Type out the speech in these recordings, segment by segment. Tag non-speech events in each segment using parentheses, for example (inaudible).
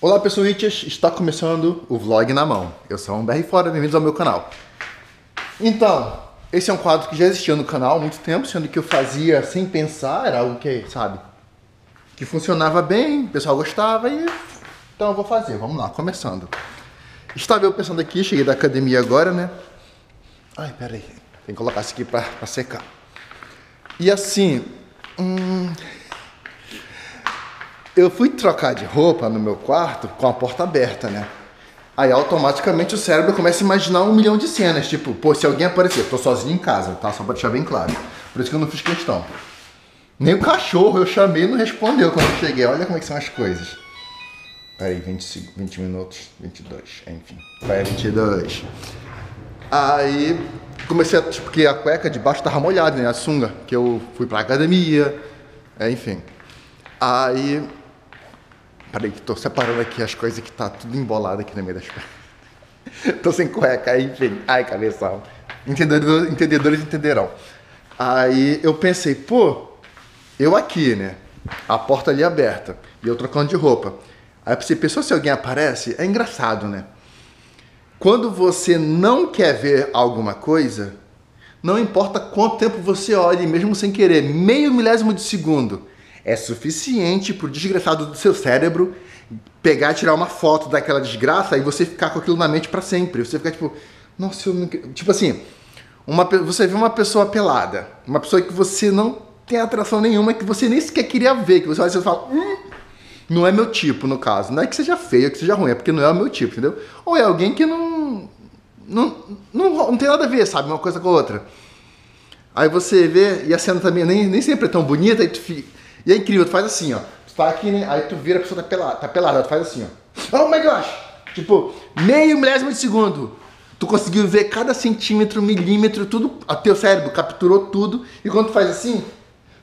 Olá pessoas, está começando o Vlog na Mão. Eu sou um BR Fora, bem-vindos ao meu canal. Então, esse é um quadro que já existia no canal há muito tempo, sendo que eu fazia sem pensar, era algo que, sabe, que funcionava bem, o pessoal gostava e... Então eu vou fazer, vamos lá, começando. Estava eu pensando aqui, cheguei da academia agora, né? Ai, peraí, tem que colocar isso aqui pra, pra secar. E assim, hum, eu fui trocar de roupa no meu quarto com a porta aberta, né? Aí automaticamente o cérebro começa a imaginar um milhão de cenas, tipo, pô, se alguém aparecer, tô sozinho em casa, tá? Só pra deixar bem claro. Por isso que eu não fiz questão. Nem o cachorro eu chamei e não respondeu quando eu cheguei. Olha como é que são as coisas. Peraí, 25, 20 minutos, 22, enfim. Vai 22. Aí comecei a, tipo, porque a cueca de baixo tava molhada, né? A sunga, que eu fui pra academia, é, enfim. Aí Peraí, que tô separando aqui as coisas que tá tudo embolado aqui na meio das pernas. tô sem cueca, aí, enfim. Ai, cabeção. Entendedores, entendedores entenderão. Aí eu pensei, pô, eu aqui, né? A porta ali aberta. E eu trocando de roupa. Aí você pensou se alguém aparece? É engraçado, né? Quando você não quer ver alguma coisa, não importa quanto tempo você olhe, mesmo sem querer, meio milésimo de segundo, é suficiente pro desgraçado do seu cérebro pegar e tirar uma foto daquela desgraça e você ficar com aquilo na mente para sempre. Você ficar tipo, nossa, eu não... tipo assim, uma, você vê uma pessoa pelada, uma pessoa que você não tem atração nenhuma, que você nem sequer queria ver, que você olha e fala, hum, não é meu tipo, no caso. Não é que seja feio, que seja ruim, é porque não é o meu tipo, entendeu? Ou é alguém que não, não, não, não tem nada a ver, sabe, uma coisa com a outra. Aí você vê, e a cena também nem, nem sempre é tão bonita, aí tu fica e é incrível, tu faz assim, ó. Tu tá aqui, né? Aí tu vira, a pessoa tá pelada, tá pelada, tu faz assim, ó. Oh my gosh! Tipo, meio milésimo de segundo. Tu conseguiu ver cada centímetro, milímetro, tudo, o teu cérebro capturou tudo. E quando tu faz assim,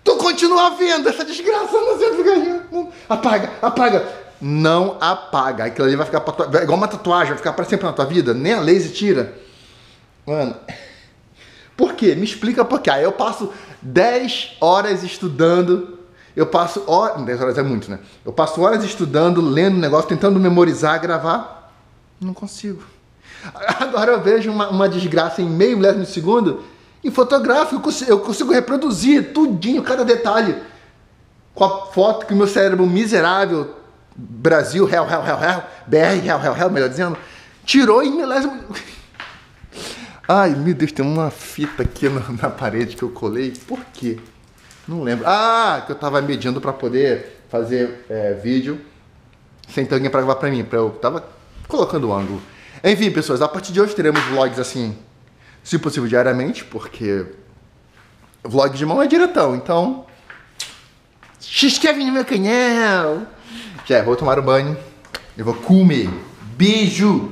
tu continua vendo essa desgraça no centro Apaga, apaga. Não apaga. Aquilo ali vai ficar pra igual uma tatuagem, vai ficar para sempre na tua vida. Nem a laser tira. Mano. (laughs) Por quê? Me explica por quê. Aí eu passo 10 horas estudando eu passo horas, 10 horas é muito, né? Eu passo horas estudando, lendo o negócio, tentando memorizar, gravar. Não consigo. (laughs) Agora eu vejo uma, uma desgraça em meio milésimo de segundo e fotografo, eu consigo, reproduzir tudinho, cada detalhe. Com a foto que o meu cérebro miserável, Brasil, hell, hell, hell, hell, BR, hell, hell, hell, melhor dizendo, tirou em milésimo. (laughs) Ai, meu Deus, tem uma fita aqui na, na parede que eu colei. Por quê? Não lembro. Ah, que eu tava medindo para poder fazer é, vídeo sem ter alguém para gravar para mim. Pra eu tava colocando o ângulo. Enfim, pessoas, a partir de hoje teremos vlogs assim, se possível diariamente, porque vlog de mão é diretão, então se inscreve no meu canal. Já, vou tomar o banho. Eu vou comer. Beijo!